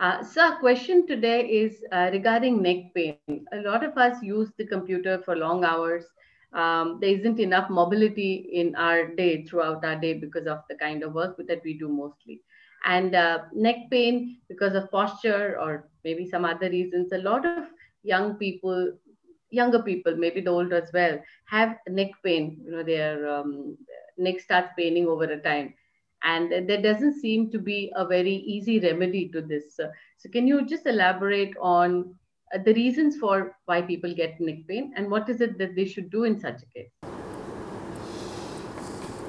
Uh, so our question today is uh, regarding neck pain. A lot of us use the computer for long hours. Um, there isn't enough mobility in our day throughout our day because of the kind of work that we do mostly. And uh, neck pain because of posture or maybe some other reasons. A lot of young people, younger people, maybe the older as well, have neck pain. You know, their um, neck starts paining over a time and there doesn't seem to be a very easy remedy to this. So, can you just elaborate on uh, the reasons for why people get neck pain and what is it that they should do in such a case?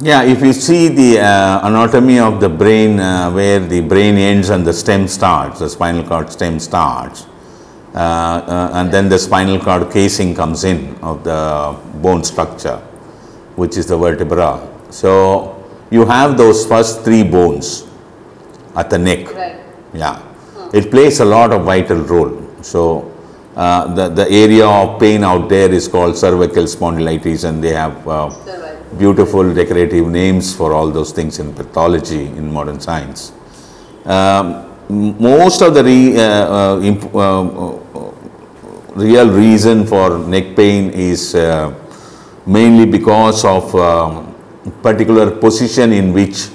Yeah, if you see the uh, anatomy of the brain, uh, where the brain ends and the stem starts, the spinal cord stem starts, uh, uh and then the spinal cord casing comes in of the bone structure, which is the vertebra. So, you have those first three bones at the neck. Right. Yeah. It plays a lot of vital role. So, uh, the, the area of pain out there is called cervical spondylitis and they have uh, beautiful decorative names for all those things in pathology in modern science. Um, most of the re, uh, uh, uh, uh, real reason for neck pain is mainly because of um, particular position in which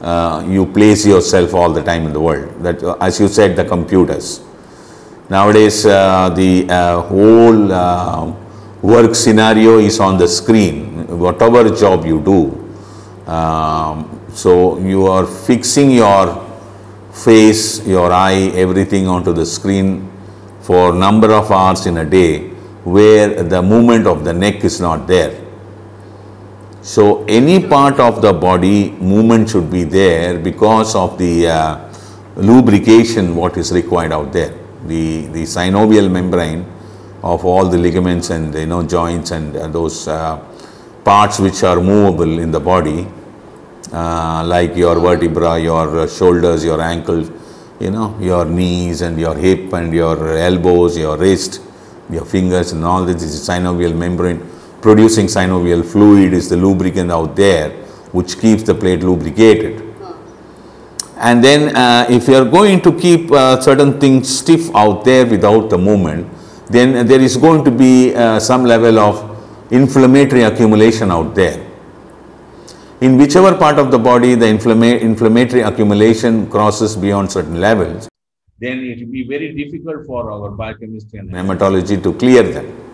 uh, you place yourself all the time in the world. That, as you said, the computers. Nowadays, uh, the uh, whole uh, work scenario is on the screen, whatever job you do. Um, so, you are fixing your face, your eye, everything onto the screen for number of hours in a day where the movement of the neck is not there so, any part of the body movement should be there because of the uh, lubrication what is required out there. The, the synovial membrane of all the ligaments and you know joints and uh, those uh, parts which are movable in the body uh, like your vertebra, your shoulders, your ankles, you know, your knees and your hip and your elbows, your wrist, your fingers and all this is synovial membrane producing synovial fluid is the lubricant out there which keeps the plate lubricated. And then uh, if you are going to keep uh, certain things stiff out there without the movement, then there is going to be uh, some level of inflammatory accumulation out there. In whichever part of the body the inflama inflammatory accumulation crosses beyond certain levels, then it will be very difficult for our biochemistry and hematology to clear them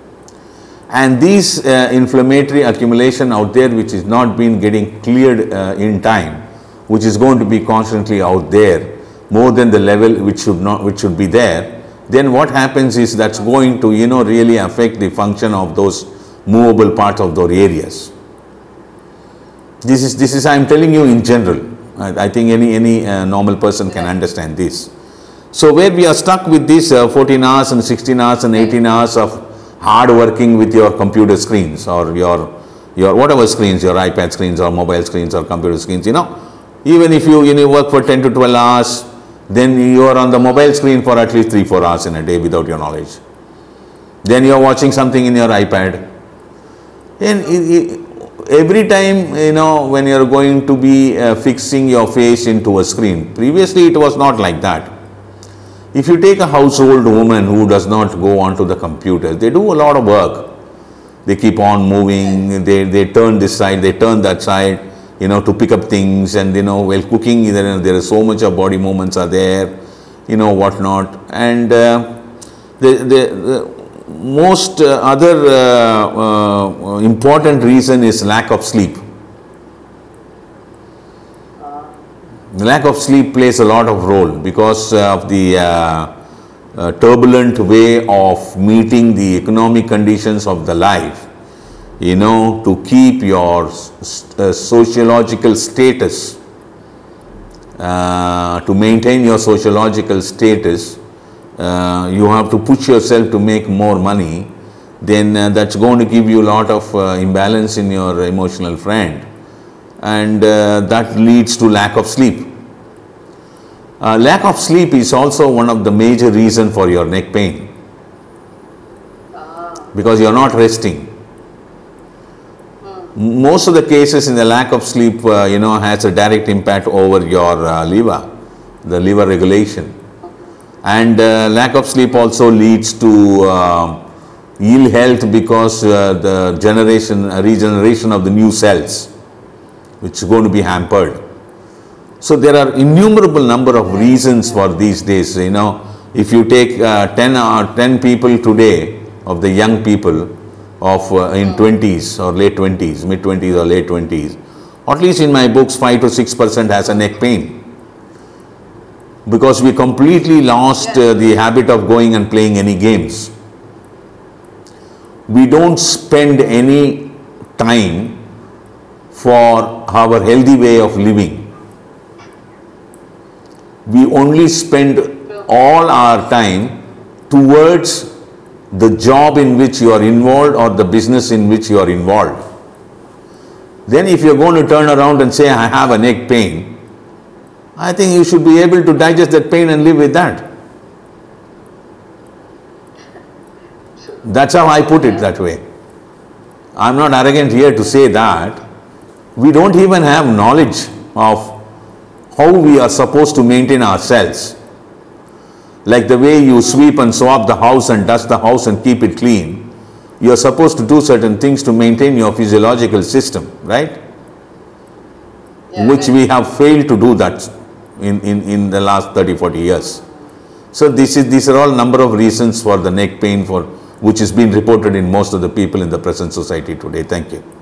and these uh, inflammatory accumulation out there which is not been getting cleared uh, in time which is going to be constantly out there more than the level which should not which should be there then what happens is that's going to you know really affect the function of those movable parts of those areas. This is this is i am telling you in general. I, I think any any uh, normal person can understand this. So where we are stuck with this uh, 14 hours and 16 hours and 18 hours of hard working with your computer screens or your your whatever screens, your iPad screens or mobile screens or computer screens, you know, even if you, you know, work for 10 to 12 hours, then you are on the mobile screen for at least 3 4 hours in a day without your knowledge. Then you are watching something in your iPad. And every time, you know, when you are going to be uh, fixing your face into a screen, previously it was not like that. If you take a household woman who does not go onto the computer, they do a lot of work. They keep on moving, they, they turn this side, they turn that side, you know, to pick up things and, you know, while cooking, there, there is so much of body movements are there, you know, whatnot. And uh, the, the, the, most uh, other uh, uh important reason is lack of sleep. The lack of sleep plays a lot of role because of the uh, uh, turbulent way of meeting the economic conditions of the life. You know, to keep your uh, sociological status, uh, to maintain your sociological status, uh, you have to push yourself to make more money, then uh, that's going to give you a lot of imbalance in your emotional friend and uh, that leads to lack of sleep. Uh, lack of sleep is also one of the major reason for your neck pain because you are not resting. Most of the cases in the lack of sleep, uh, you know, has a direct impact over your uh, liver, the liver regulation. And uh, lack of sleep also leads to uh, ill health because uh, the generation, regeneration of the new cells, which is going to be hampered. So there are innumerable number of reasons for these days. You know, if you take uh, 10 or 10 people today of the young people of uh, in 20s or late 20s, mid 20s or late 20s, at least in my books 5 to 6 percent has a neck pain because we completely lost uh, the habit of going and playing any games. We don't spend any time for our healthy way of living. We only spend all our time towards the job in which you are involved or the business in which you are involved. Then if you're going to turn around and say, I have a neck pain, I think you should be able to digest that pain and live with that. That's how I put it that way. I'm not arrogant here to say that. We don't even have knowledge of how we are supposed to maintain ourselves. Like the way you sweep and swap the house and dust the house and keep it clean, you are supposed to do certain things to maintain your physiological system, right? Yeah, Which right. we have failed to do that in, in, in the last 30, 40 years. So this is, these are all number of reasons for the neck pain for which is being reported in most of the people in the present society today. Thank you.